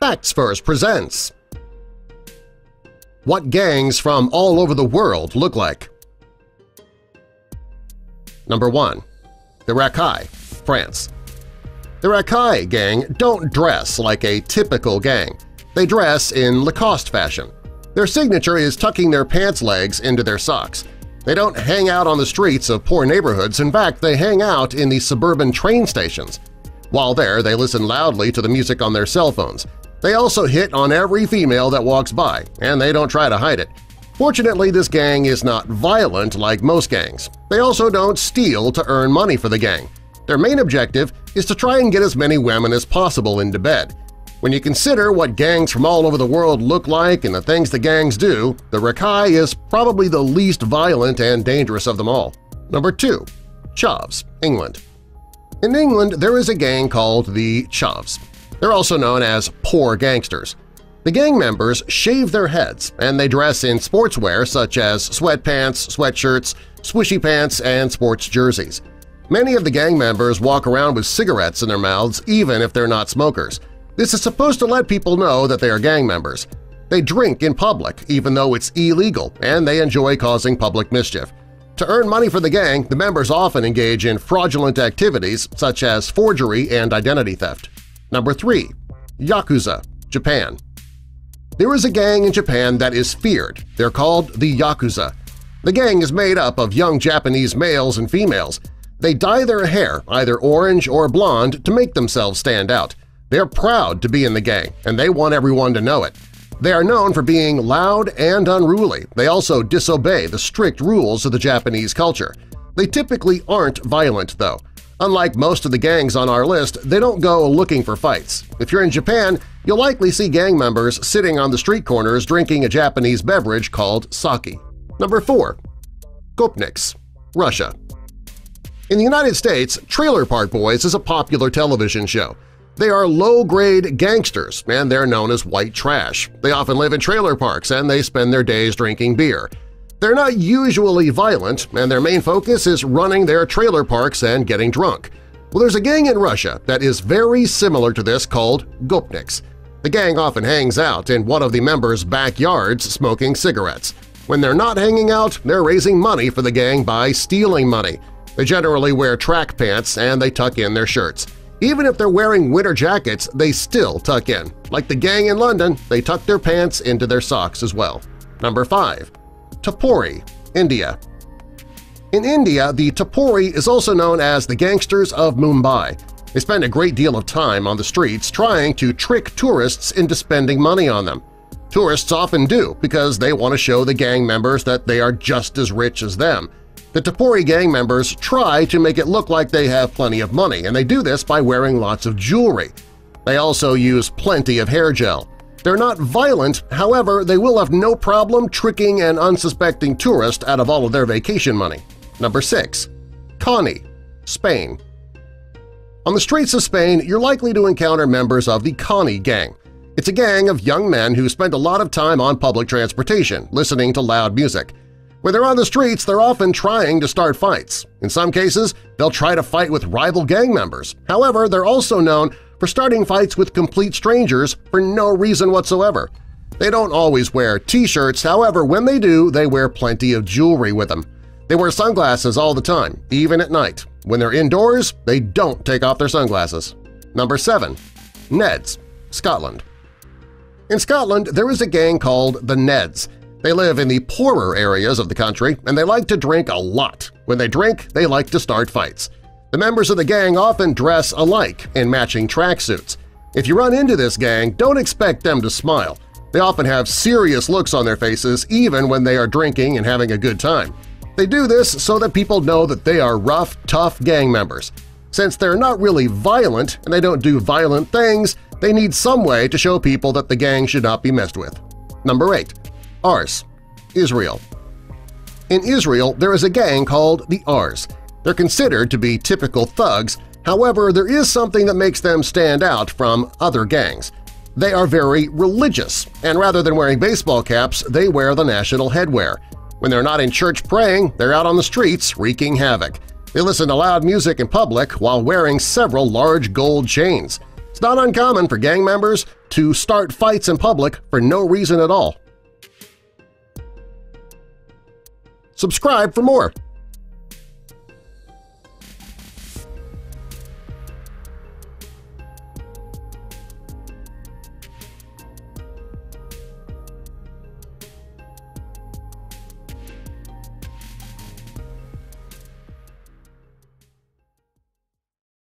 Facts Verse presents What gangs from all over the world look like. Number 1. The Racaille, France. The Racaille gang don't dress like a typical gang. They dress in Lacoste fashion. Their signature is tucking their pants legs into their socks. They don't hang out on the streets of poor neighborhoods, in fact they hang out in the suburban train stations. While there, they listen loudly to the music on their cell phones. They also hit on every female that walks by, and they don't try to hide it. Fortunately, this gang is not violent like most gangs. They also don't steal to earn money for the gang. Their main objective is to try and get as many women as possible into bed. When you consider what gangs from all over the world look like and the things the gangs do, the Racaille is probably the least violent and dangerous of them all. Number 2. Chavs, England In England, there is a gang called the Chavs. They're also known as poor gangsters. The gang members shave their heads and they dress in sportswear such as sweatpants, sweatshirts, swishy pants, and sports jerseys. Many of the gang members walk around with cigarettes in their mouths even if they're not smokers. This is supposed to let people know that they are gang members. They drink in public even though it's illegal, and they enjoy causing public mischief. To earn money for the gang, the members often engage in fraudulent activities such as forgery and identity theft. Number 3. Yakuza, Japan There is a gang in Japan that is feared. They're called the Yakuza. The gang is made up of young Japanese males and females. They dye their hair either orange or blonde to make themselves stand out. They're proud to be in the gang, and they want everyone to know it. They are known for being loud and unruly. They also disobey the strict rules of the Japanese culture. They typically aren't violent, though. Unlike most of the gangs on our list, they don't go looking for fights. If you're in Japan, you'll likely see gang members sitting on the street corners drinking a Japanese beverage called sake. Number 4. Gopniks, Russia In the United States, Trailer Park Boys is a popular television show. They are low-grade gangsters, and they're known as white trash. They often live in trailer parks and they spend their days drinking beer. They're not usually violent, and their main focus is running their trailer parks and getting drunk. Well, there's a gang in Russia that is very similar to this called Gopniks. The gang often hangs out in one of the members' backyards smoking cigarettes. When they're not hanging out, they're raising money for the gang by stealing money. They generally wear track pants and they tuck in their shirts. Even if they're wearing winter jackets, they still tuck in. Like the gang in London, they tuck their pants into their socks as well. Number 5. Topori, India In India, the Topori is also known as the Gangsters of Mumbai. They spend a great deal of time on the streets trying to trick tourists into spending money on them. Tourists often do because they want to show the gang members that they are just as rich as them, the Topori gang members try to make it look like they have plenty of money, and they do this by wearing lots of jewelry. They also use plenty of hair gel. They're not violent, however, they will have no problem tricking an unsuspecting tourist out of all of their vacation money. Number 6. Connie, Spain On the streets of Spain, you're likely to encounter members of the Connie gang. It's a gang of young men who spend a lot of time on public transportation, listening to loud music. When they're on the streets, they're often trying to start fights. In some cases, they'll try to fight with rival gang members. However, they're also known for starting fights with complete strangers for no reason whatsoever. They don't always wear t-shirts, however, when they do, they wear plenty of jewelry with them. They wear sunglasses all the time, even at night. When they're indoors, they don't take off their sunglasses. Number 7. Neds, Scotland In Scotland, there is a gang called the Neds – they live in the poorer areas of the country, and they like to drink a lot. When they drink, they like to start fights. The members of the gang often dress alike in matching tracksuits. If you run into this gang, don't expect them to smile. They often have serious looks on their faces even when they are drinking and having a good time. They do this so that people know that they are rough, tough gang members. Since they're not really violent and they don't do violent things, they need some way to show people that the gang should not be messed with. Number 8. Ars, Israel. In Israel, there is a gang called the Ars. They're considered to be typical thugs, however there is something that makes them stand out from other gangs. They are very religious, and rather than wearing baseball caps, they wear the national headwear. When they're not in church praying, they're out on the streets wreaking havoc. They listen to loud music in public while wearing several large gold chains. It's not uncommon for gang members to start fights in public for no reason at all. Subscribe for more!